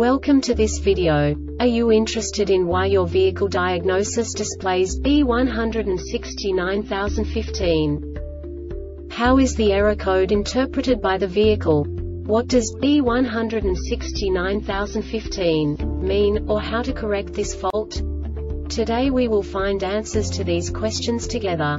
Welcome to this video. Are you interested in why your vehicle diagnosis displays B169015? How is the error code interpreted by the vehicle? What does B169015 mean, or how to correct this fault? Today we will find answers to these questions together.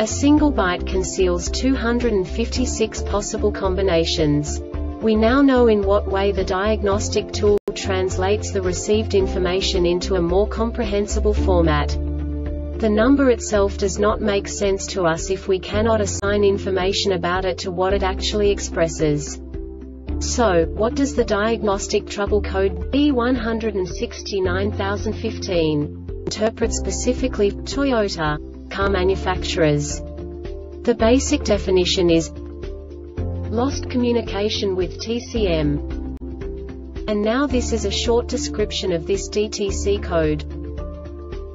A single byte conceals 256 possible combinations. We now know in what way the diagnostic tool translates the received information into a more comprehensible format. The number itself does not make sense to us if we cannot assign information about it to what it actually expresses. So, what does the diagnostic trouble code B169015 interpret specifically Toyota car manufacturers? The basic definition is lost communication with TCM. And now this is a short description of this DTC code.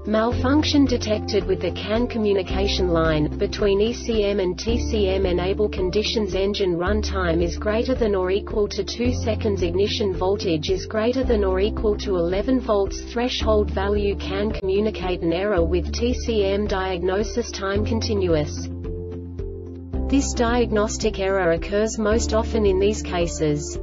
Malfunction detected with the CAN communication line, between ECM and TCM enable conditions engine run time is greater than or equal to 2 seconds ignition voltage is greater than or equal to 11 volts threshold value CAN communicate an error with TCM diagnosis time continuous. This diagnostic error occurs most often in these cases.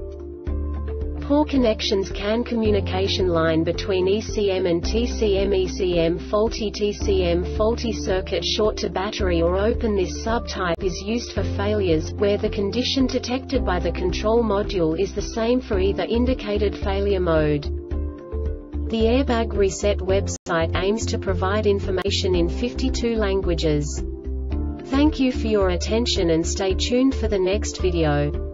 Poor connections CAN communication line between ECM and TCM ECM faulty TCM faulty circuit short to battery or open This subtype is used for failures, where the condition detected by the control module is the same for either indicated failure mode. The Airbag Reset website aims to provide information in 52 languages. Thank you for your attention and stay tuned for the next video.